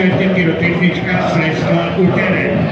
přišel ten pyrotechnička s lesnou úterem.